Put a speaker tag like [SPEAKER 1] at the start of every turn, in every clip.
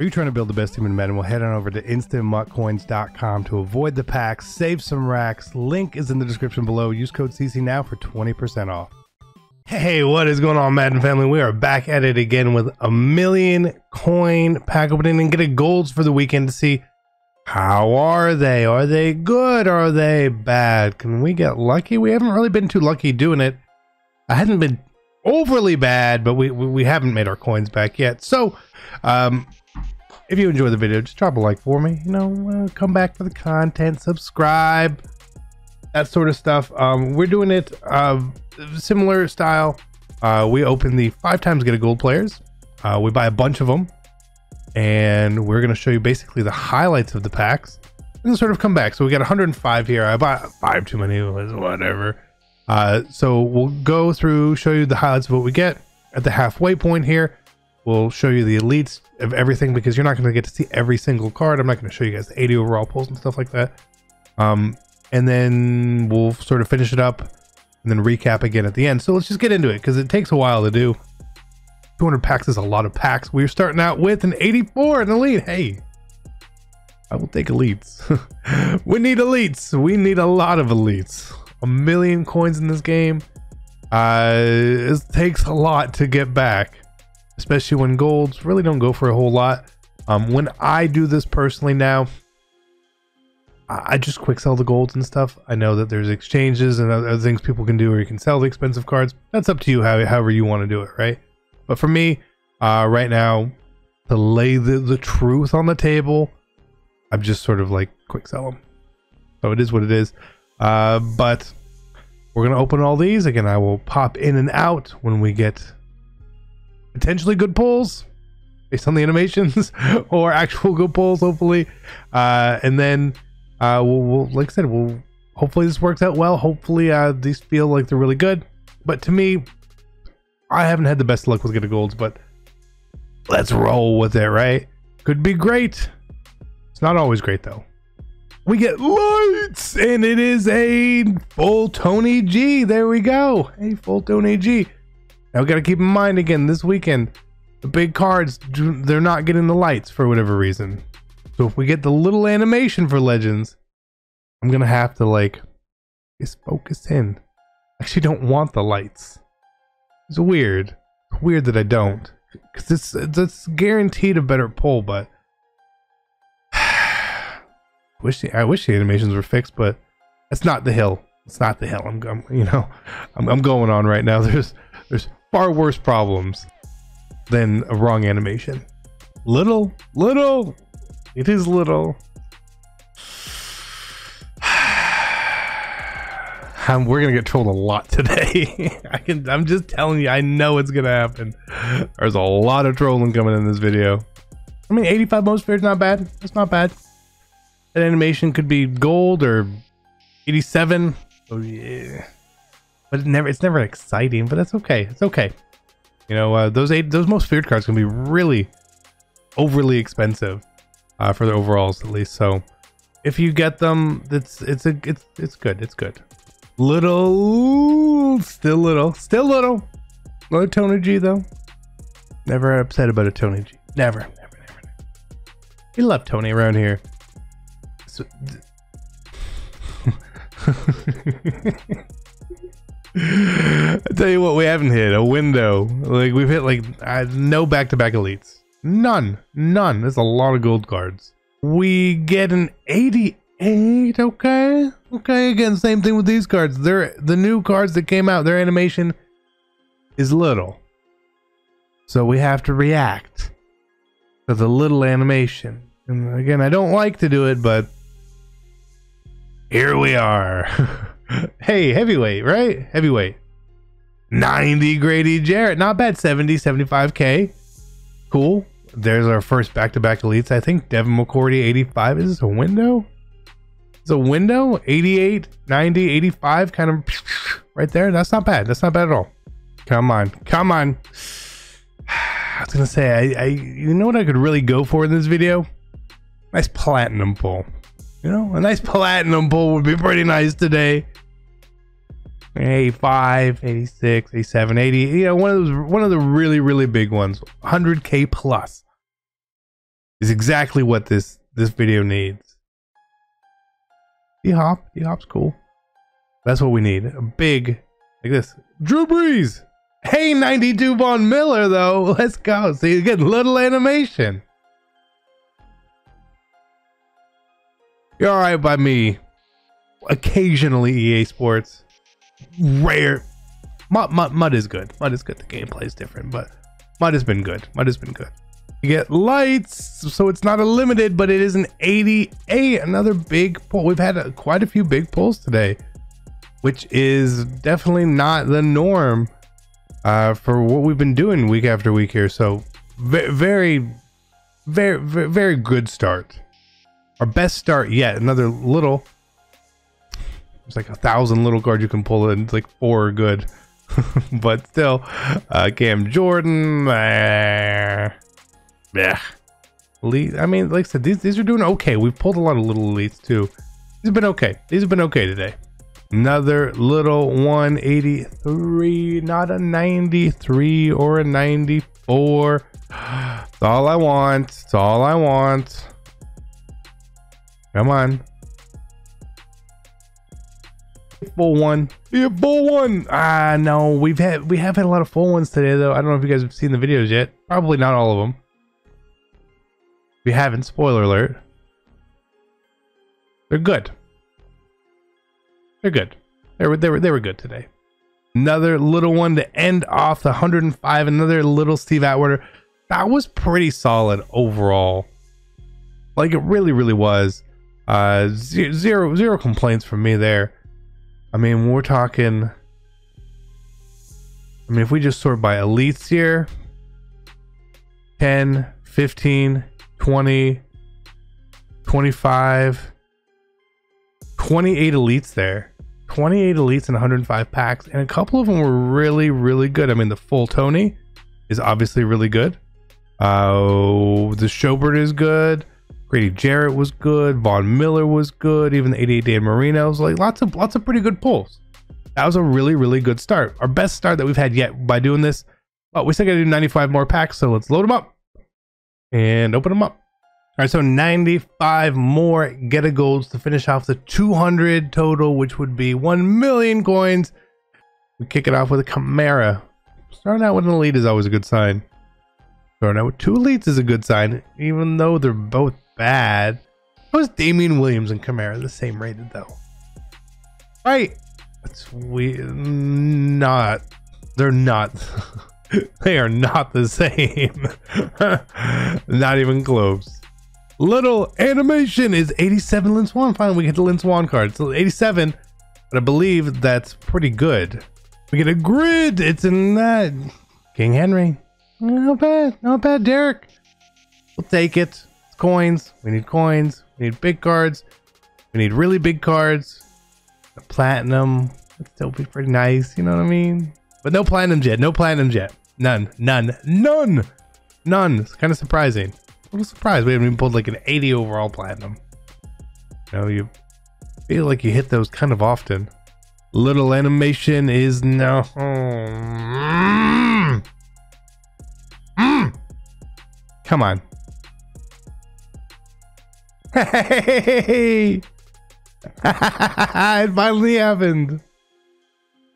[SPEAKER 1] Are you trying to build the best team in Madden? Well, head on over to instantmutcoins.com to avoid the packs, save some racks. Link is in the description below. Use code CC now for 20% off. Hey, what is going on, Madden family? We are back at it again with a million coin pack opening and getting golds for the weekend to see how are they? Are they good? Are they bad? Can we get lucky? We haven't really been too lucky doing it. I hadn't been overly bad, but we, we, we haven't made our coins back yet. So, um, if you enjoy the video, just drop a like for me. You know, uh, come back for the content, subscribe, that sort of stuff. Um, we're doing it uh, similar style. Uh, we open the five times get a gold players. Uh, we buy a bunch of them, and we're going to show you basically the highlights of the packs and sort of come back. So we got 105 here. I bought five too many, whatever. Uh, so we'll go through, show you the highlights of what we get at the halfway point here. We'll show you the elites of everything because you're not going to get to see every single card. I'm not going to show you guys the 80 overall pulls and stuff like that. Um, and then we'll sort of finish it up and then recap again at the end. So let's just get into it because it takes a while to do. 200 packs is a lot of packs. We're starting out with an 84 an elite. Hey, I will take elites. we need elites. We need a lot of elites. A million coins in this game. Uh, it takes a lot to get back especially when golds really don't go for a whole lot. Um, when I do this personally now, I just quick sell the golds and stuff. I know that there's exchanges and other things people can do where you can sell the expensive cards. That's up to you, how, however you want to do it, right? But for me, uh, right now, to lay the, the truth on the table, I'm just sort of like quick sell them. So it is what it is. Uh, but we're going to open all these. Again, I will pop in and out when we get potentially good pulls based on the animations or actual good pulls, hopefully. Uh, and then uh, we'll, we'll, like I said, we'll hopefully this works out well. Hopefully uh, these feel like they're really good. But to me, I haven't had the best luck with getting golds, but let's roll with it, right? Could be great. It's not always great though. We get lights, and it is a full Tony G. There we go. A full Tony G. Now got to keep in mind again this weekend, the big cards they're not getting the lights for whatever reason. So if we get the little animation for Legends, I'm gonna have to like just focus in. I actually don't want the lights. It's weird. It's weird that I don't, because it's it's guaranteed a better pull. But wish the, I wish the animations were fixed, but it's not the hill. It's not the hill. I'm, I'm you know, I'm, I'm going on right now. There's there's far worse problems than a wrong animation. Little, little, it is little. I'm, we're gonna get trolled a lot today. I can. I'm just telling you. I know it's gonna happen. There's a lot of trolling coming in this video. I mean, 85 most feared is not bad. It's not bad. That animation could be gold or 87. Oh yeah but it never it's never exciting. But that's okay. It's okay. You know, uh, those eight those most feared cards can be really overly expensive uh, for the overalls at least. So if you get them, it's it's a it's it's good. It's good. Little, still little, still little. No Tony G though. Never upset about a Tony G. Never, never, never. never. We love Tony around here. So, I tell you what, we haven't hit a window. Like we've hit like uh, no back-to-back elites. None, none. There's a lot of gold cards. We get an 88. Okay, okay. Again, same thing with these cards. They're the new cards that came out. Their animation is little, so we have to react to the little animation. And again, I don't like to do it, but here we are. hey, heavyweight, right? Heavyweight. 90 Grady Jarrett. Not bad. 70, 75K. Cool. There's our first back to back elites. I think Devin McCourty, 85. Is this a window? It's a window. 88, 90, 85, kind of right there. That's not bad. That's not bad at all. Come on. Come on. I was going to say, I, I, you know what I could really go for in this video? Nice platinum pull. You know, a nice platinum pull would be pretty nice today. 85, 86, 87, 80. You know, one of those one of the really, really big ones. 100k plus. is exactly what this this video needs. D Hop, D Hop's cool. That's what we need. A big like this. Drew Brees. Hey, 92 Von Miller though. Let's go. See, you get little animation. You're all right by me. Occasionally EA Sports. Rare. MUT, MUT, MUT is good. MUT is good. The gameplay is different, but MUT has been good. MUT has been good. You get lights, so it's not a limited, but it is an 88. Another big pull. We've had a, quite a few big pulls today, which is definitely not the norm uh, for what we've been doing week after week here. So very, very, very, very good start. Our best start yet. Another little. There's like a thousand little cards you can pull in. It's like four good. but still, uh, Cam Jordan. Uh, yeah. Elite. I mean, like I said, these these are doing okay. We've pulled a lot of little elites too. These have been okay. These have been okay today. Another little 183, not a 93 or a 94. It's all I want. It's all I want. Come on. Full one. Yeah, full one. Ah, no. We've had we have had a lot of full ones today though. I don't know if you guys have seen the videos yet. Probably not all of them. If you haven't, spoiler alert. They're good. They're good. They were they were they were good today. Another little one to end off the 105. Another little Steve Atwater. That was pretty solid overall. Like it really, really was. Uh, zero zero complaints from me there. I mean, we're talking. I mean, if we just sort by elites here 10, 15, 20, 25, 28 elites there. 28 elites and 105 packs, and a couple of them were really, really good. I mean, the full Tony is obviously really good. Uh, the Showbird is good. Grady Jarrett was good. Von Miller was good. Even the 88 Dan Marino was like lots of lots of pretty good pulls. That was a really, really good start. Our best start that we've had yet by doing this. But we still got to do 95 more packs, so let's load them up and open them up. All right, so 95 more get a golds to finish off the 200 total, which would be 1 million coins. We kick it off with a Kamara. Starting out with an elite is always a good sign. Starting out with two elites is a good sign, even though they're both bad. How is Damien Williams and Kamara the same rated though? Right. It's we not. They're not. they are not the same. not even close. Little animation is 87 Lynn Swann. Finally, we get the Lynn Swann card. So 87, but I believe that's pretty good. We get a grid. It's in that. King Henry. Not bad. Not bad, Derrick. We'll take it. Coins. We need coins. We need big cards. We need really big cards. The platinum. That'd still be pretty nice. You know what I mean? But no platinum yet. No platinum yet. None. None. None. None. It's kind of surprising. A little surprised we haven't even pulled like an 80 overall platinum. You know, you feel like you hit those kind of often. Little animation is no. Mm. Mm. Come on. Hey! it finally happened.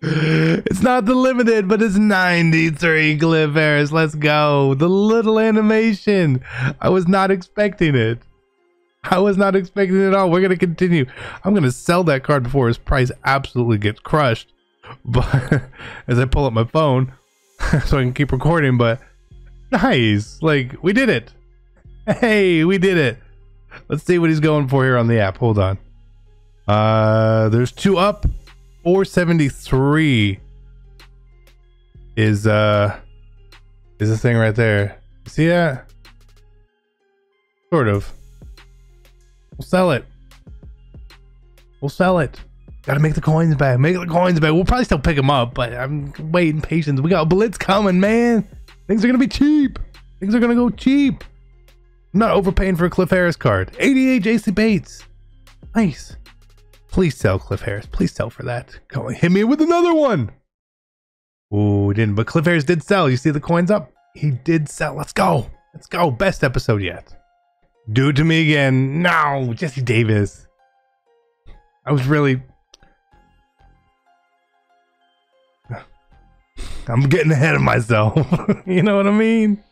[SPEAKER 1] It's not the limited, but it's 93 Cliff. Let's go. The little animation. I was not expecting it. I was not expecting it at all. We're going to continue. I'm going to sell that card before his price absolutely gets crushed. But as I pull up my phone so I can keep recording, but nice. Like, we did it. Hey, we did it. Let's see what he's going for here on the app. Hold on. Uh, there's two up 473 is uh is the thing right there. See that? Sort of. We'll sell it. We'll sell it. Gotta make the coins back. Make the coins back. We'll probably still pick them up, but I'm waiting patience. We got Blitz coming, man. Things are gonna be cheap. Things are gonna go cheap. I'm not overpaying for a Cliff Harris card. 88 Jessie Bates. Nice. Please sell Cliff Harris. Please sell for that. On, hit me with another one. Ooh, didn't. But Cliff Harris did sell. You see the coins up? He did sell. Let's go. Let's go. Best episode yet. Do it to me again. No, Jesse Davis. I was really. I'm getting ahead of myself. you know what I mean?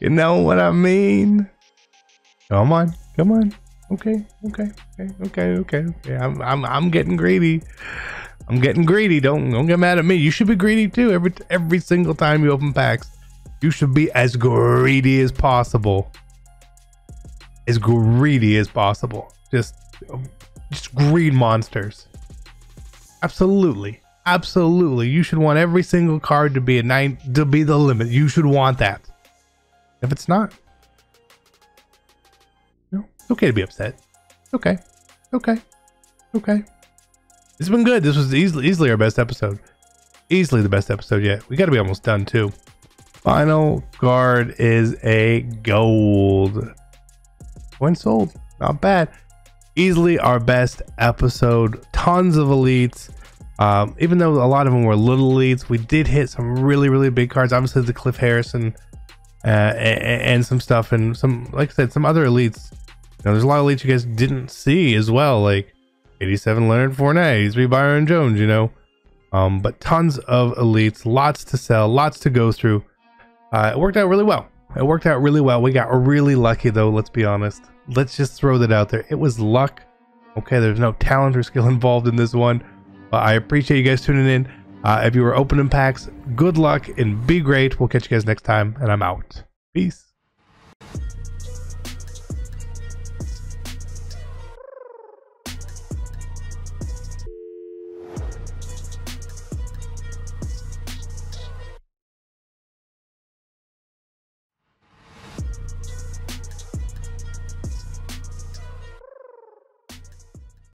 [SPEAKER 1] You know what I mean? Come on, come on. Okay, okay, okay, okay, okay. I'm, I'm, I'm getting greedy. I'm getting greedy. Don't, don't get mad at me. You should be greedy too. Every, every single time you open packs, you should be as greedy as possible. As greedy as possible. Just, just greed monsters. Absolutely. Absolutely. You should want every single card to be a nine to be the limit. You should want that. If it's not, no, it's okay to be upset. Okay. Okay. Okay. It's been good. This was easily easily our best episode. Easily the best episode yet. We gotta be almost done too. Final card is a gold. When sold. Not bad. Easily our best episode. Tons of elites. Um, even though a lot of them were little elites, we did hit some really, really big cards. Obviously, the Cliff Harrison uh, and, and, some stuff, and some, like I said, some other elites. Know, there's a lot of elites you guys didn't see as well, like 87 Leonard Fournette, 83 Byron Jones, you know. Um, but tons of elites, lots to sell, lots to go through. Uh, it worked out really well. It worked out really well. We got really lucky, though, let's be honest. Let's just throw that out there. It was luck. Okay, there's no talent or skill involved in this one. But I appreciate you guys tuning in. Uh, if you were opening packs, good luck and be great. We'll catch you guys next time, and I'm out. Peace.